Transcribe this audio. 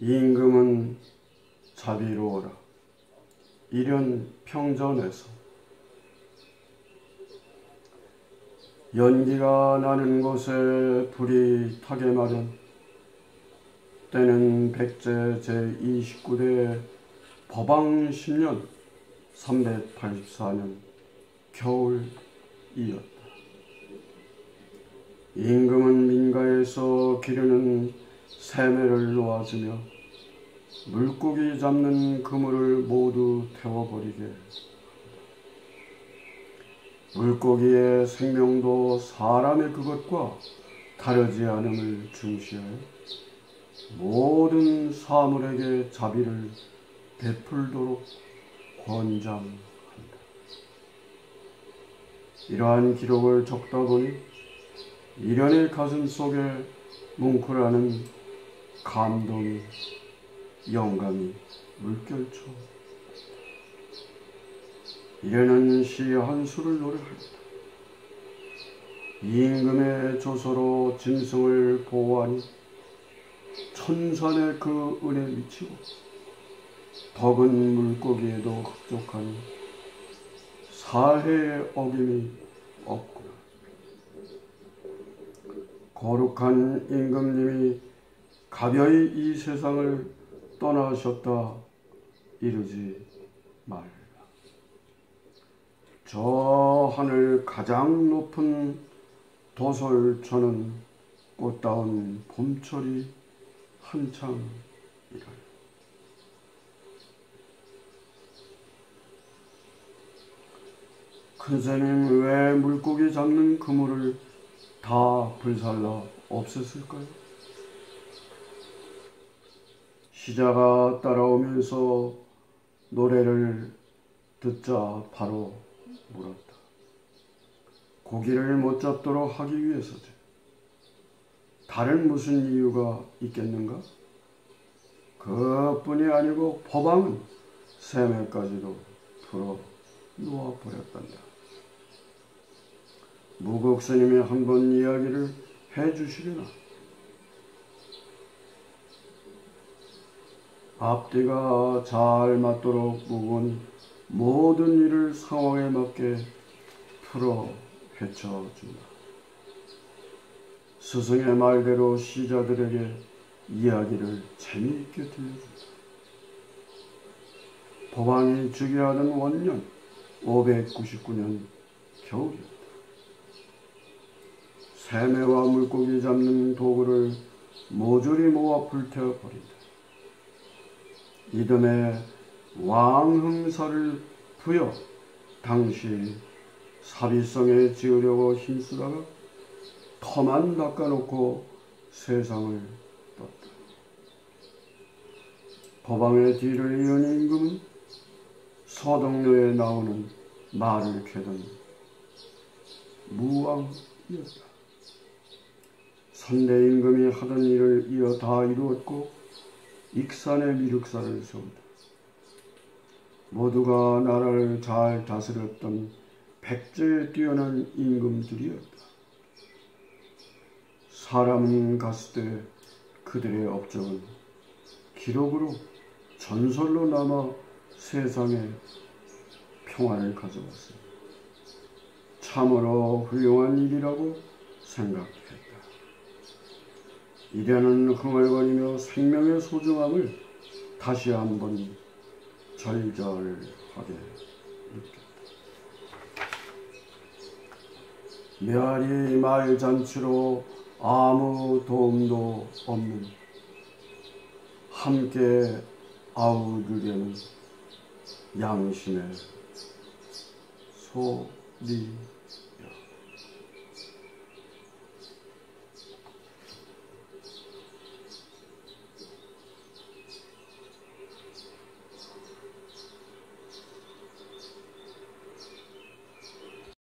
임금은 자비로워라. 이련 평전에서 연기가 나는 곳에 불이 타게 마련 때는 백제 제29대 법왕 10년 384년 겨울이었다. 임금은 민가에서 기르는 새매를 놓아주며 물고기 잡는 그물을 모두 태워버리게 물고기의 생명도 사람의 그것과 다르지 않음을 중시하여 모든 사물에게 자비를 베풀도록 권장한다. 이러한 기록을 적다 보니 이련의 가슴 속에 뭉클하는 감동이 영감이 물결쳐 이래는 시 한 수를 노래한다. 임금의 조서로 짐승을 보호하니 천산의 그 은혜 미치고 덕은 물고기에도 흡족하니 사해의 어김이 없구나. 거룩한 임금님이 가벼이 이 세상을 떠나셨다 이르지 말라. 저 하늘 가장 높은 도솔천은 꽃다운 봄철이 한창이라. 큰스님 왜 물고기 잡는 그물을 다 불살라 없앴을까요? 시자가 따라오면서 노래를 듣자 바로 물었다. 고기를 못 잡도록 하기 위해서지. 다른 무슨 이유가 있겠는가? 그뿐이 아니고 법왕은 세매까지도 풀어 놓아버렸단다. 무국 스님이 한번 이야기를 해주시려나? 앞뒤가 잘 맞도록 묵은 모든 일을 상황에 맞게 풀어 헤쳐준다. 스승의 말대로 시자들에게 이야기를 재미있게 들려준다. 법왕이 즉위하던 원년 599년 겨울이었다. 새매와 물고기 잡는 도구를 모조리 모아 불태워 버린다. 이듬해 왕흥사를 부여 당시 사비성에 지으려고 힘쓰다가 터만 닦아놓고 세상을 떴다. 법왕의 뒤를 이은 임금은 서동료에 나오는 말을 캐던 무왕이었다. 선대 임금이 하던 일을 이어 다 이루었고 익산의 미륵사를 세운다. 모두가 나라를 잘 다스렸던 백제에 뛰어난 임금들이었다. 사람은 갔을 때 그들의 업적은 기록으로 전설로 남아 세상에 평화를 가져왔습니다. 참으로 훌륭한 일이라고 생각했다. 이래는 흥얼거리며 생명의 소중함을 다시 한번 절절하게 느꼈다. 메아리 말 잔치로 아무 도움도 없는 함께 아우르려는 양심의 소리